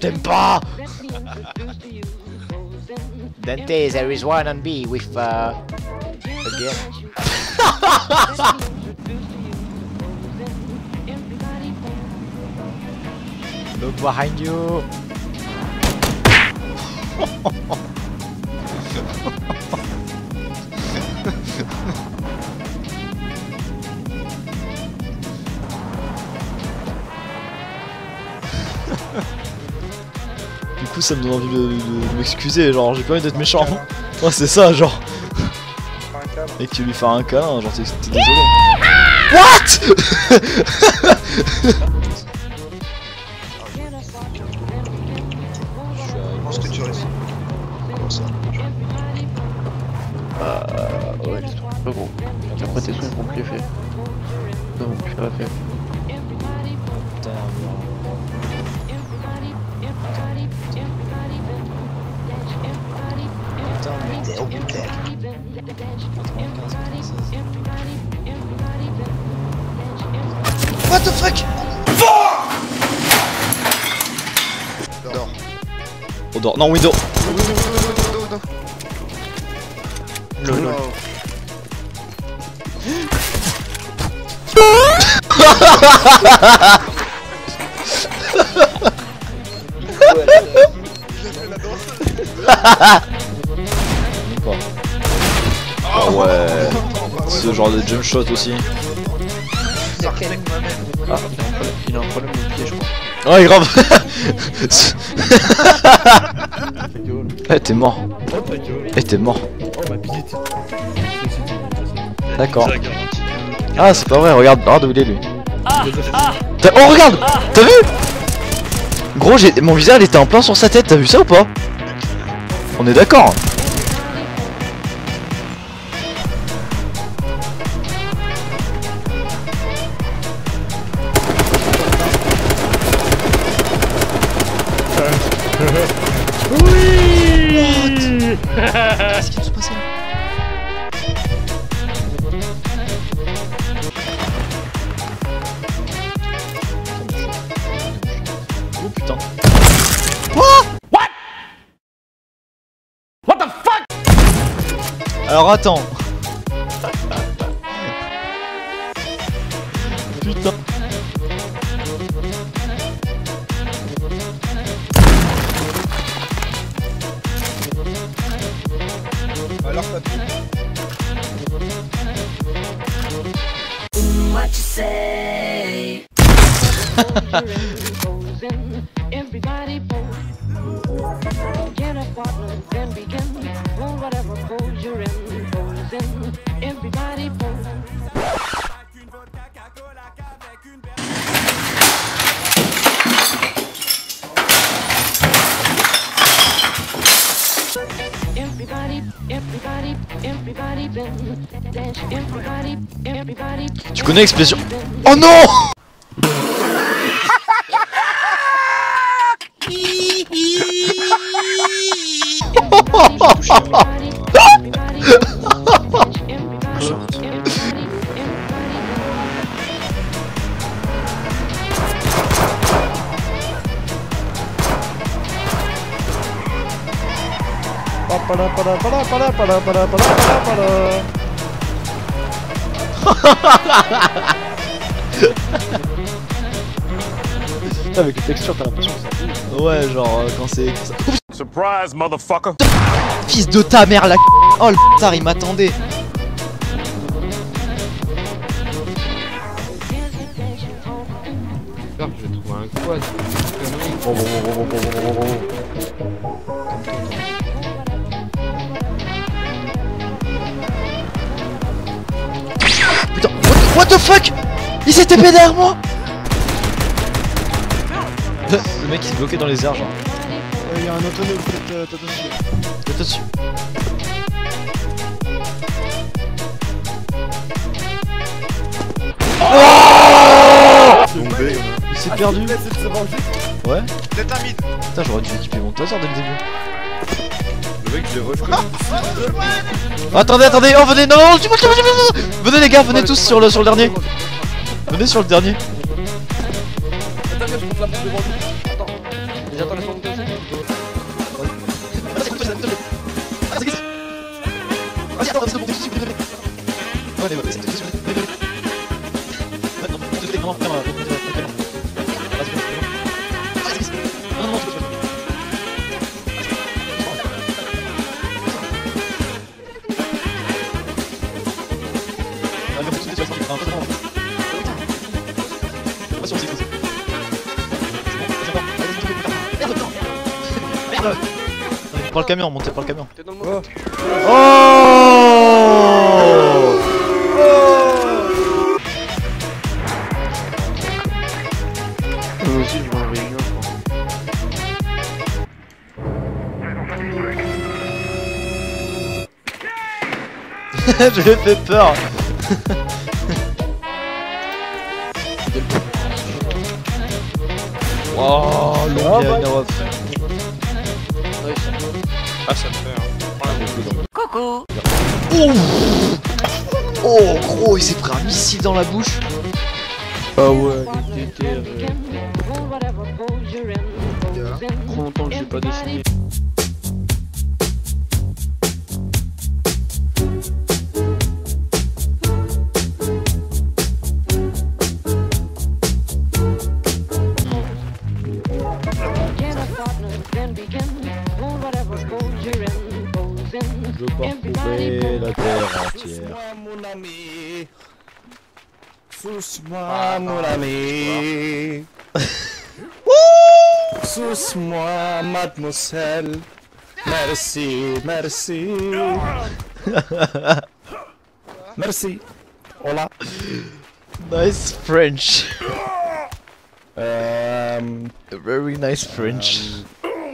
T'aime pas Dante, there is one on B with uh... Again. Look behind you Du coup, ça me donne envie de, de- de m'excuser, genre, j'ai pas envie d'être méchant. Ouais, c'est ça, genre. Et que tu lui fais un câlin, genre, t'es désolé. What? Je pense que tu ça Ah ouais, c'est pas bon. Après tes soins ils vont plus faire. Ils vont plus faire. What the fuck? Fuck Dors. On dort. Non, window. Ce genre de jump shot aussi. Ah, il a un problème, il a un problème au pied, je crois. Ouais, grave Eh, t'es mort Eh, t'es mort D'accord. Ah, c'est pas vrai, regarde, regarde où il est lui. T'as- Oh, regarde T'as vu? Gros, j'ai mon visage il était en plein sur sa tête, t'as vu ça ou pas? On est d'accord Alors attends. putain. Alors, papy. What you say? Tu connais l'expression Oh non Putain, avec les textures, t'as l'impression que ça Ouais, genre euh, quand c'est. Surprise, motherfucker! Fils de ta mère, la Oh le bâtard, il m'attendait J'espère que je vais trouver un quad. Bon, bon, bon, bon, bon, bon, bon, bon, bon. What, the fuck? Il s'est TP derrière moi Le mec il se bloquait dans les airs genre. Il y a un Antonio, peut-être euh, t'as dessus. Toi dessus. Tombé. Il s'est perdu. Ouais. Peut-être un mid. Putain, j'aurais dû équiper mon taser dès le début. Je Attendez, attendez, oh venez, non, Venez les gars, venez tous sur le, sur le dernier. Venez sur le dernier. Attends, laisse-moi monter aussi. Prends le camion, montez par le camion. T'es dans le monde. Oh Moi aussi, je vais envoyer une offre. Je lui ai fait peur Oh, long bien, Norof. Ah, ça me fait. Hein. Oh, gros, il s'est pris un missile dans la bouche. Ah ouais, les DT, euh, trop longtemps que je l'ai pas dessiné. Pousse-moi, mon ami. Pousse-moi, mademoiselle. Merci, merci. merci. Hola. Nice French. Um, A very nice French.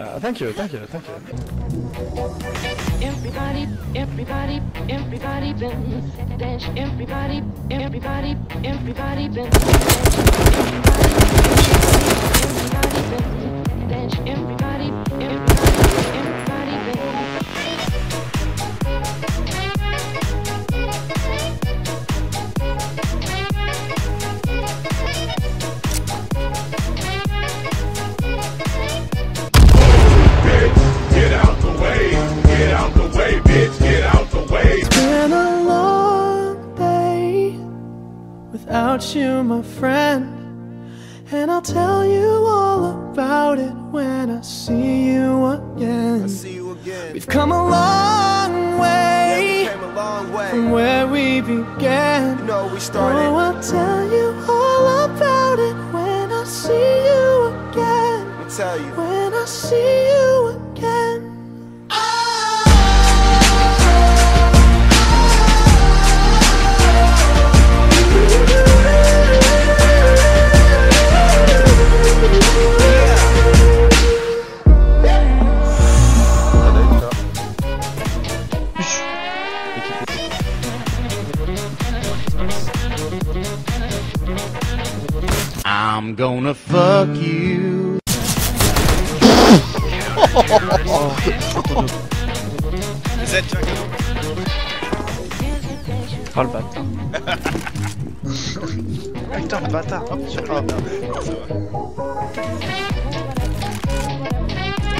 uh, thank you, thank you, thank you. Everybody, everybody, everybody bends, dance. Everybody, everybody, everybody bends, Everybody bends, dance. Everybody, everybody, everybody bends. And I'll tell you all about it when I see you again. See you again. We've come a long way Came a long way. from where we began. You know we Oh, started. I'll tell you all about it when I see you again. Let me tell you. When I see you again. I'm gonna fuck you. Ah le bâtard. Putain, le bâtard. Hop, sur non, ça va.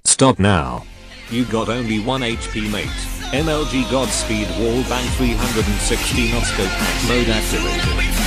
Stop now. You got only 1 HP mate. MLG Godspeed Wall Bang 360 Noscope mode activated.